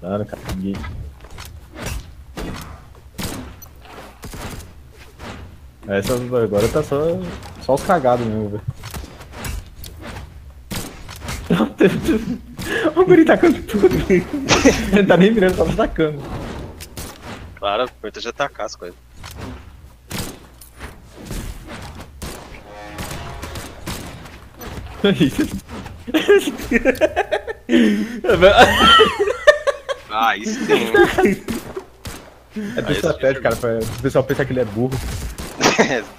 Claro, cara. Ninguém... Essa agora tá só, só os cagados mesmo, velho. o guri tacando tudo. Ele não tá nem virando, só tá tacando. Claro, o importante é atacar as coisas. Ah, isso sim. É do estratégia, cara, pra o pessoal pensar que ele é burro.